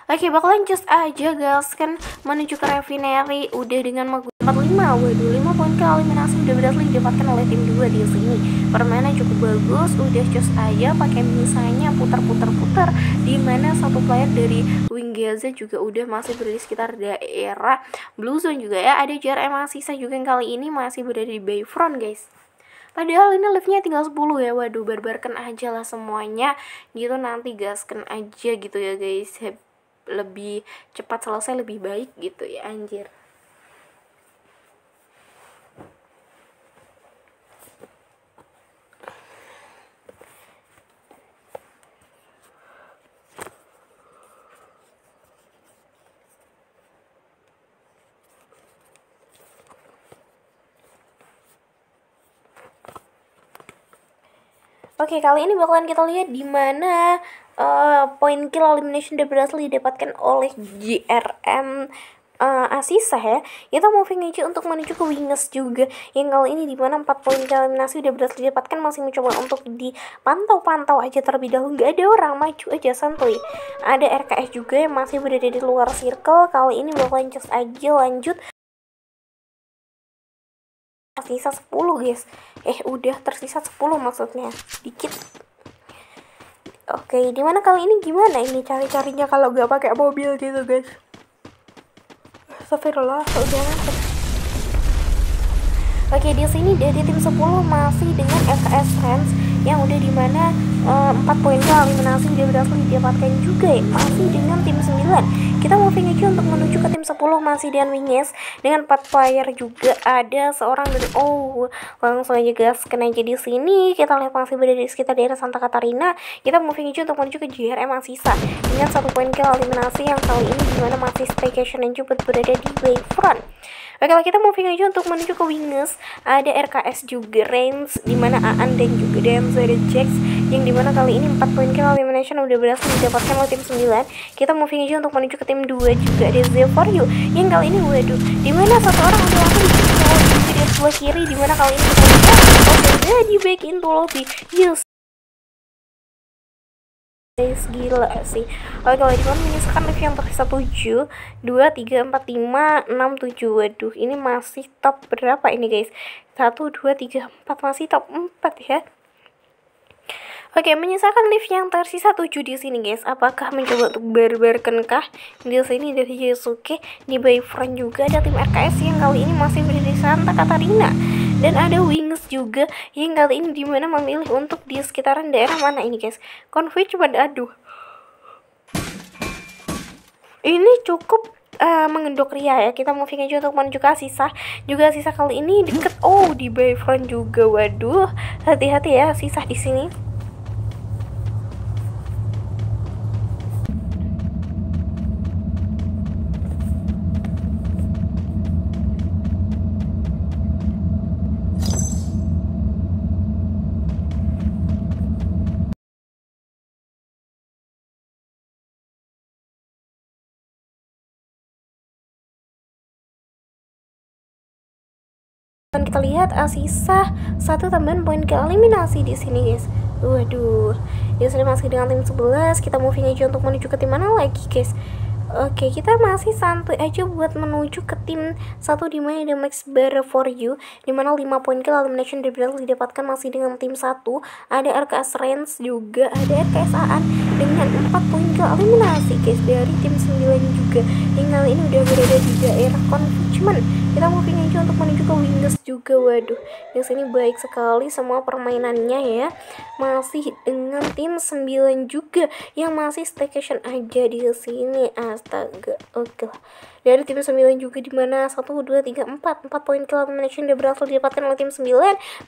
Oke, bakalan just aja guys. Kan menuju ke Refinery udah dengan 45 waduh 5 poin ke eliminasi udah berhasil didapatkan oleh tim 2 di sini. Permainan cukup bagus udah just aja pakai misalnya putar-putar-putar di mana satu player dari Wingaza juga udah masih berada di sekitar daerah Blue Zone juga ya. Ada JRM sisa juga yang kali ini masih berada di Bayfront guys. Padahal ini liftnya tinggal 10 ya Waduh barbarkan aja lah semuanya. Gitu nanti gaskan aja gitu ya guys lebih cepat selesai lebih baik gitu ya anjir. Oke, kali ini bakalan kita lihat di mana uh, poin kill elimination udah berhasil didapatkan oleh GRM uh, eh, Asisa ya. Kita moving aja untuk menuju ke Wingers juga. Yang kali ini di mana 4 poin eliminasi udah berhasil didapatkan masih mencoba untuk dipantau-pantau aja terlebih dahulu. Nggak ada orang maju aja santuy. Ada RKS juga yang masih berada di luar circle. Kali ini bakalan just aja lanjut. Tersisa 10 guys. Eh udah tersisa 10 maksudnya. Dikit oke di mana kali ini? Gimana ini cari-carinya kalau gak pakai mobil gitu guys? Astagfirullah udah Oke di sini dari tim 10 masih dengan FKS Friends yang udah di mana uh, 4 poin ke eliminasi udah berhasil didapatkan juga ya. Masih dengan tim 9 kita moving aja untuk menuju ke tim 10 masih dengan Winges dengan 4 player juga ada seorang dari oh langsung aja gas kena aja di sini. Kita lihat masih berada di sekitar daerah Santa Catarina kita moving aja untuk menuju ke JRM yang sisa. Dengan satu poin ke eliminasi yang kali ini di mana masih staycation yang cepat berada di Wavefront Oke, kalau kita moving aja untuk menuju ke Winges, ada RKS juga Reigns, di mana Aan dan juga Denzo ada Jax, yang di mana kali ini 4 poin kill elimination udah berhasil didapatkan oleh tim 9. Kita moving aja untuk menuju ke tim 2 juga ada Zero for You, yang kali ini waduh, di mana satu orang udah langsung di sebelah kiri, di mana kali ini kita lihat, oke, udah di back into lobby, yes, guys gila sih. Oke kalau di menyisakan live yang tersisa 7 2 3 4 5 6 7 waduh ini masih top berapa ini guys? 1 2 3 4 masih top 4 ya. Oke, menyisakan lift yang tersisa 7 di sini, guys. Apakah mencoba untuk barbarkankah di sini dari Yusuke di Bayfront juga ada tim RKS yang kali ini masih berada di Santa Catarina dan ada Wings juga yang kali ini di mana memilih untuk di sekitaran daerah mana ini, guys. Konvoy cuma aduh. Ini cukup uh, mengendok Ria ya. Kita moving aja untuk menuju ke sisa. Juga sisa kali ini deket. Oh di Bayfront juga. Waduh hati-hati ya sisa di sini dan kita lihat uh, sisa satu tambahan poin ke eliminasi di sini guys. Waduh. Di sini masih dengan tim 11 kita moving aja untuk menuju ke tim mana lagi guys Oke, kita masih santuy aja buat menuju ke tim satu di mana ada Max Better for You, di mana 5 poin kill elimination dari berhasil didapatkan masih dengan tim satu. Ada RKS Rens juga, ada RKS Aan dengan 4 poin kill eliminasi guys dari tim 9 juga. Yang ini udah berada di daerah Confinement. Kita moving aja untuk menuju ke Windows juga. Waduh, di sini baik sekali semua permainannya ya. Masih dengan tim 9 juga yang masih staycation aja di sini. As astaga oke lah. Dari tim 9 juga di mana? 1 2 3 4 4 poin kill elimination udah berhasil didapatkan oleh tim 9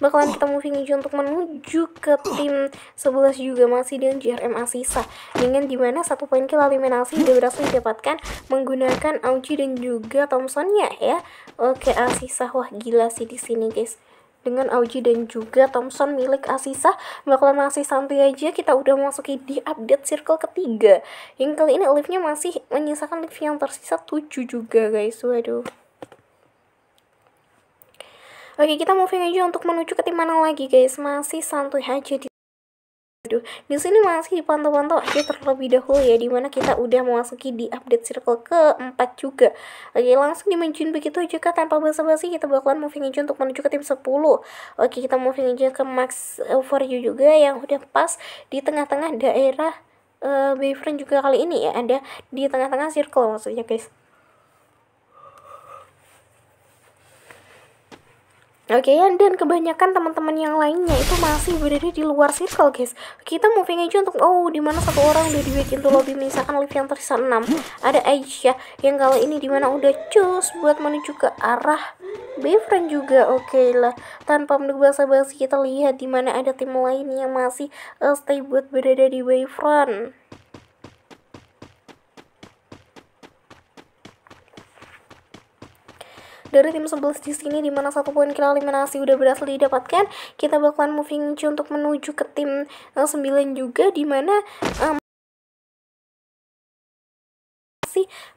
bakalan kita moving aja untuk menuju ke tim 11 juga. Masih dengan JRM Asisa. Dengan di mana 1 poin kill eliminasi udah berhasil didapatkan menggunakan Auji dan juga Thompsonnya ya. Oke Asisa. Wah gila sih di sini guys dengan Auji dan juga Thompson milik Asisa. Bakalan masih santai aja kita udah masuki di update circle ketiga. Yang kali ini liftnya masih menyisakan lift yang tersisa 7 juga guys. Waduh. Oke kita moving aja untuk menuju ke tim mana lagi guys. Masih santuy aja di Aduh, di sini masih dipantau-pantau aja terlebih dahulu ya, di mana kita udah memasuki di update circle keempat juga. Oke, langsung dimajuin begitu aja kak, tanpa basa-basi kita bakalan moving aja untuk menuju ke tim 10. Oke, kita moving aja ke max for you juga yang udah pas di tengah-tengah daerah uh, Bayfriend juga kali ini ya, ada di tengah-tengah circle maksudnya guys. Oke okay, ya, dan kebanyakan teman-teman yang lainnya itu masih berada di luar circle guys. Kita moving aja untuk, oh di mana satu orang udah di back into lobby. Misalkan live yang tersisa 6 Ada Aisyah yang kali ini di mana udah cus buat menuju ke arah Bayfriend juga. Oke okay lah Tanpa menunggu basa-basi kita lihat di mana ada tim lain yang masih uh, stay buat berada di Bayfriend dari tim 11 di sini di mana satu poin kill eliminasi udah berhasil didapatkan. Kita bakalan moving untuk menuju ke tim eh, 9 juga di mana um,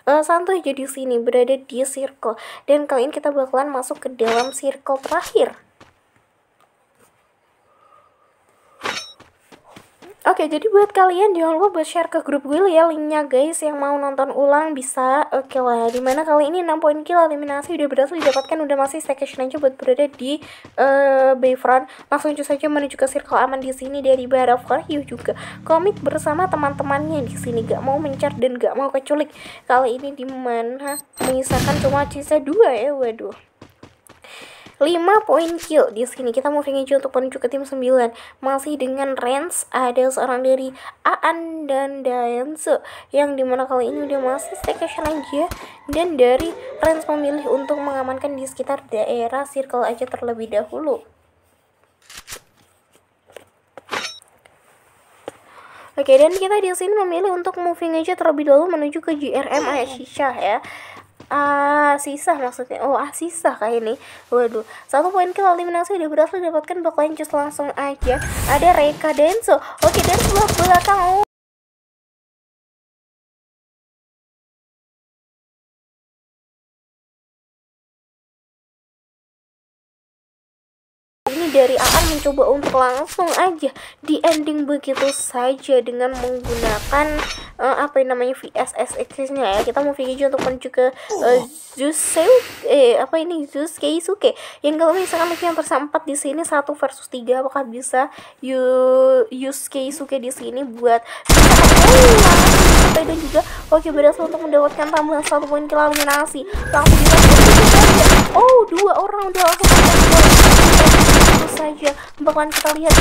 uh, santuy jadi sini berada di circle. Dan kali ini kita bakalan masuk ke dalam circle terakhir Oke, jadi buat kalian jangan lupa buat share ke grup gue ya linknya guys yang mau nonton ulang bisa. Oke lah, di mana kali ini 6 poin kill eliminasi udah berhasil didapatkan udah masih staycation aja buat berada di uh, Bayfront. Langsung aja saja menuju ke circle aman di sini dari Baraf You juga. Komit bersama teman-temannya di sini gak mau mencar dan gak mau keculik. Kali ini di mana menyisakan cuma sisa dua ya, waduh. 5 poin kill di sini kita moving aja untuk menuju ke tim 9 masih dengan range ada seorang dari Aan dan Daensu yang di mana kali ini udah masih staycation aja dan dari range memilih untuk mengamankan di sekitar daerah circle aja terlebih dahulu. Oke, dan kita di sini memilih untuk moving aja terlebih dahulu menuju ke GRM Aisyah ya ah sisa maksudnya. Oh ah sisa kayak ini? Waduh. Satu poin kill eliminasi udah berhasil dapatkan. Bakalan just langsung aja. Ada Reka Denso. Oke dan sebelah belakang dari Aan mencoba untuk langsung aja di ending begitu saja dengan menggunakan uh, apa yang namanya VSS nya ya. Kita mau video untuk menuju ke uh, eh apa ini? Zeus Keisuke. Yang kalau misalkan yang tersampat di sini satu versus tiga apakah bisa Yus Keisuke di sini buat dan juga oke berhasil untuk mendapatkan tambahan satu poin kill eliminasi langsung oh dua orang udah langsung tentu saja bakalan kita lihat.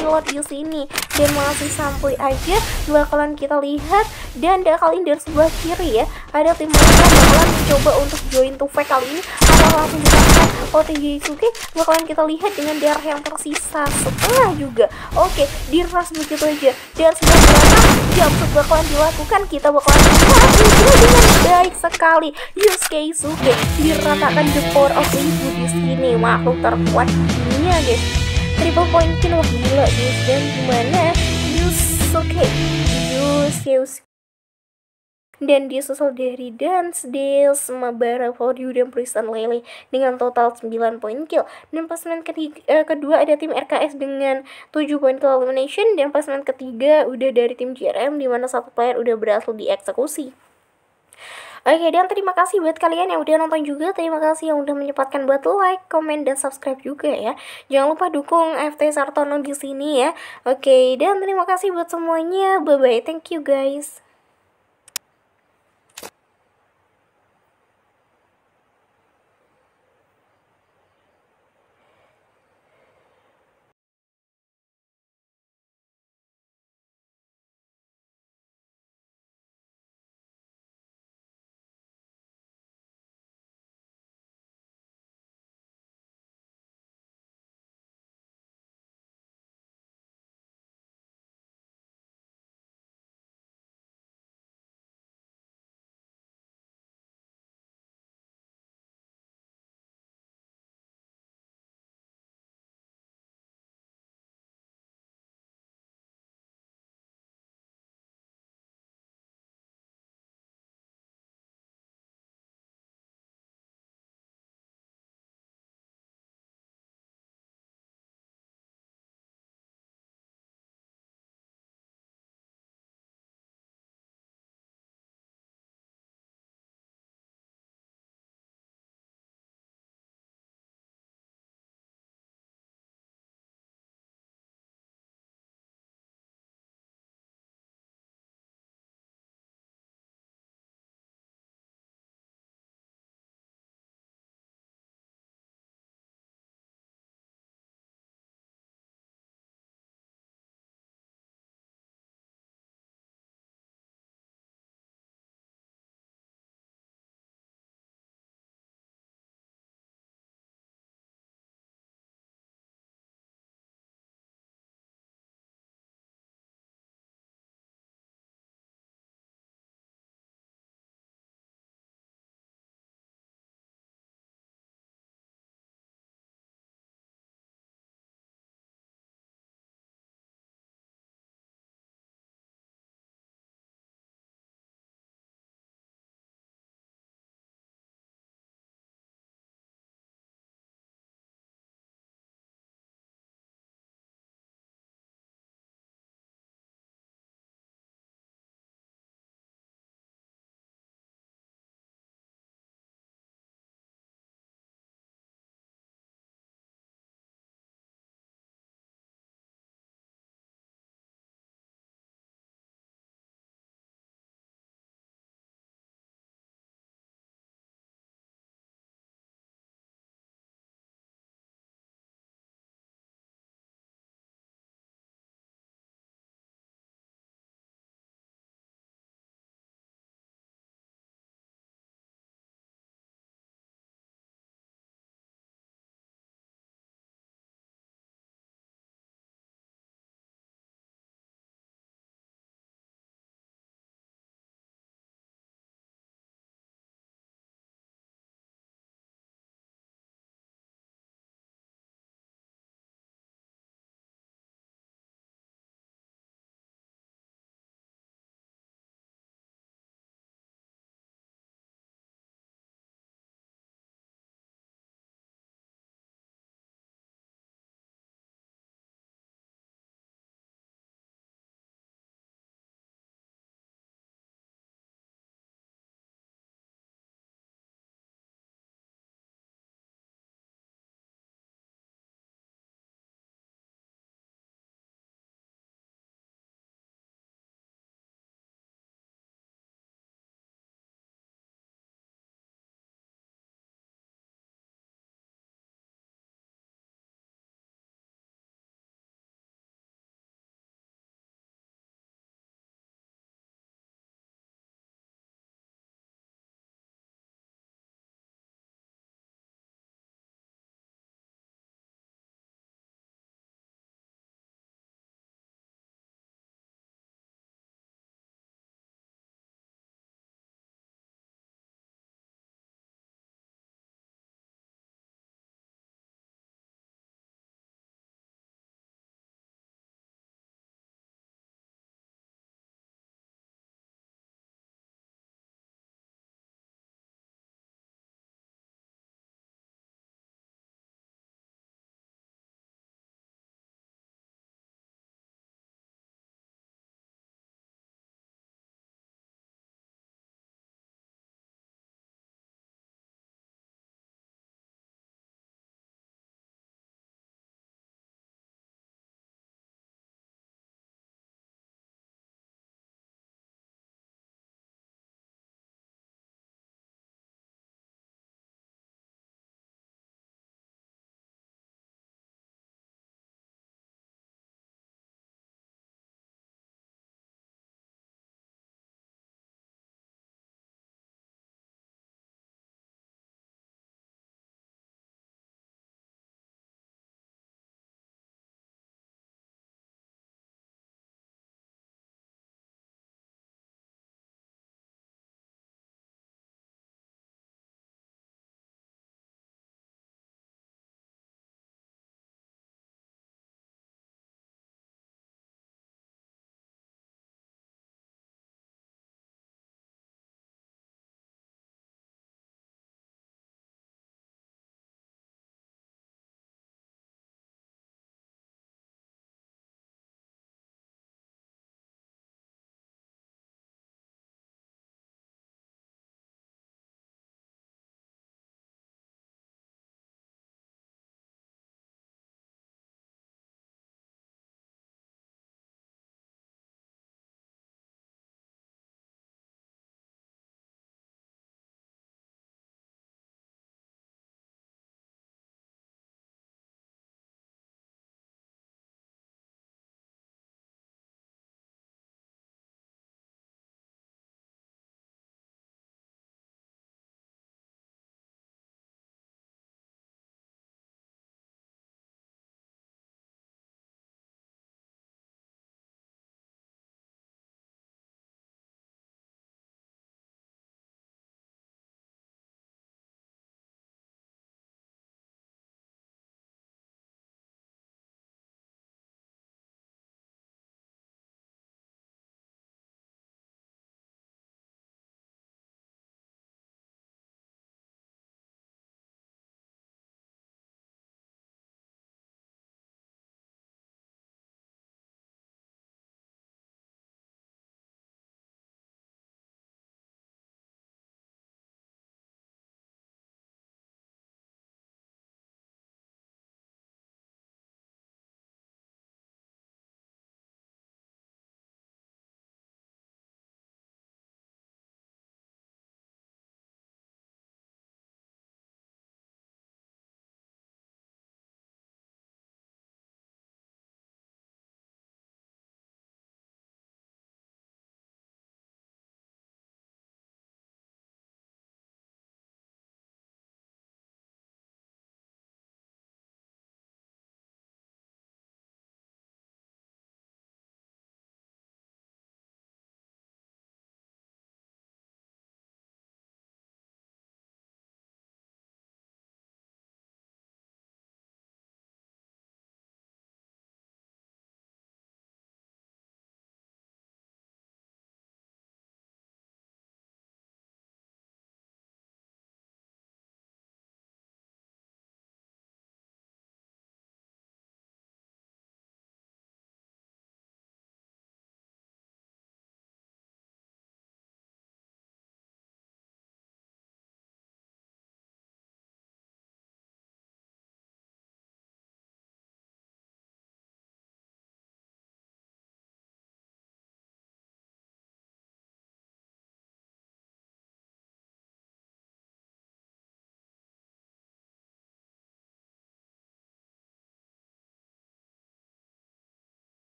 Reload di sini. Dan masih sampai aja bakalan kita lihat dan kali dari sebelah kiri ya. Ada tim mereka bakalan coba untuk join to fake kali ini. Atau langsung dilakukan OTG Isuke bakalan kita lihat dengan darah yang tersisa. Setengah juga. Oke diras begitu aja. Dan sebelah belakang jam bakalan dilakukan. Kita bakalan dengan baik sekali. Yusuke Isuke diratakan the power of ibu di sini. Makhluk terkuat dunia guys. Triple point kill wah gila guys. Dan gimana? Yusuke Yusuke dan disusul dari Dance Deals, Mabara Foryu dan Pristan Lele dengan total 9 poin kill. Dan pasangan ketiga, eh, kedua ada tim RKS dengan 7 poin kill elimination dan pasangan ketiga udah dari tim JRM di mana satu player udah berhasil dieksekusi. Oke, dan terima kasih buat kalian yang udah nonton juga. Terima kasih yang udah menyempatkan buat like, komen, dan subscribe juga ya. Jangan lupa dukung FT Sartono di sini ya. Oke, dan terima kasih buat semuanya. Bye bye. Thank you guys.